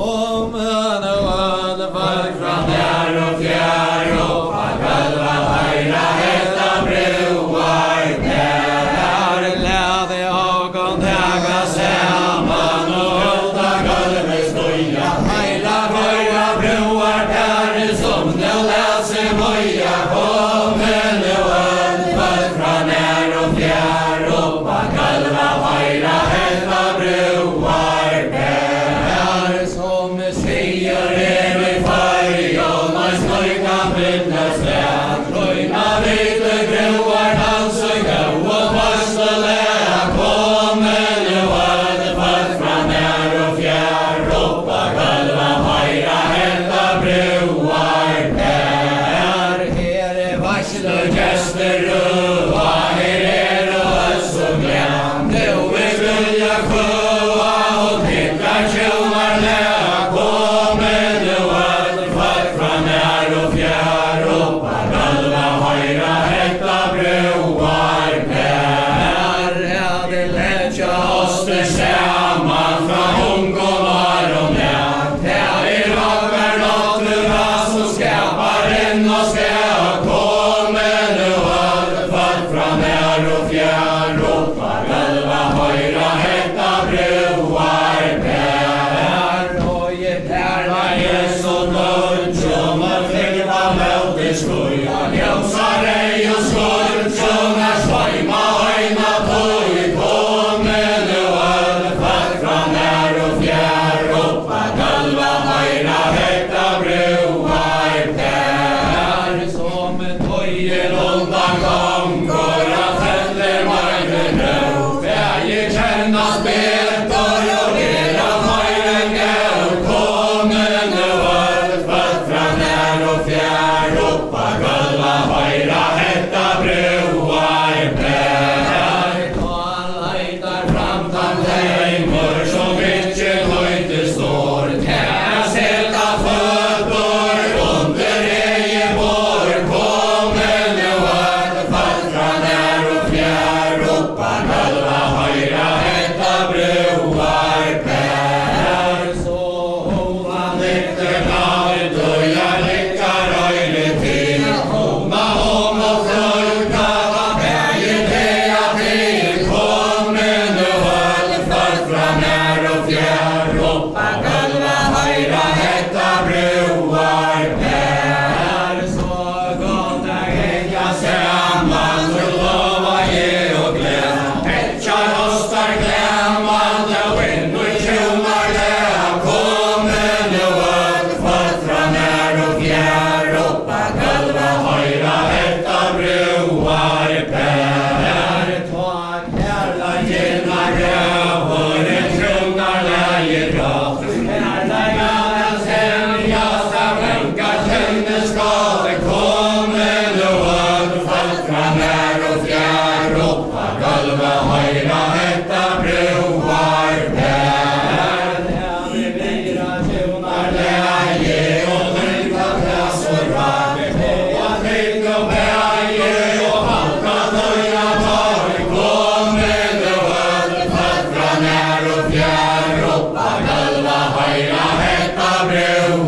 Kommer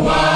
broar